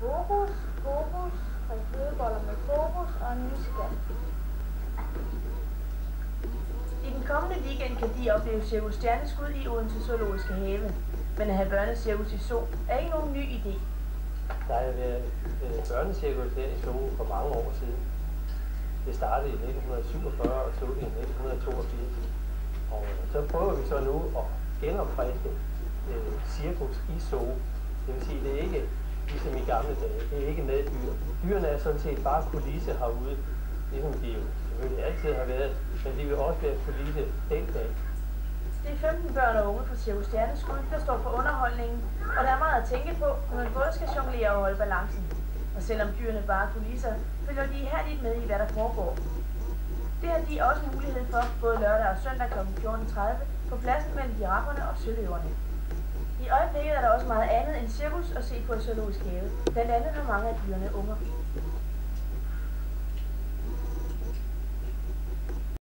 Fokus, fokus, træk flødeboller med fokus og en musical. I den kommende weekend kan de opleve Cirkus Stjerneskud i Odense Zoologiske Have. Men at have børnecirkus i Zoo er ikke nogen ny idé. Der har været øh, børnecirkus her i Zoen for mange år siden. Det startede i 1947 og sluttede i 1982. Og så prøver vi så nu at genopfriske øh, cirkus i Zoo. Det vil sige, det er ikke ligesom i gamle dage. Det er ikke med dyr. Dyrene er sådan set bare kulisse herude, ligesom de jo selvfølgelig altid har været, men de vil også være kulisse den dag. Det er 15 børn og unge fra Cirkus Stjerneskud, der står for underholdningen, og der er meget at tænke på, når man både skal jonglere og holde balancen. Og selvom dyrene bare er kulisser, følger de ihærdigt med i, hvad der foregår. Det har de også mulighed for, både lørdag og søndag kl. 14.30 på pladsen mellem girafferne og søløverne. I øjeblikket er der også meget andet end cirkus at se på i zoologisk have. Blandt andet har mange af dyrene unger.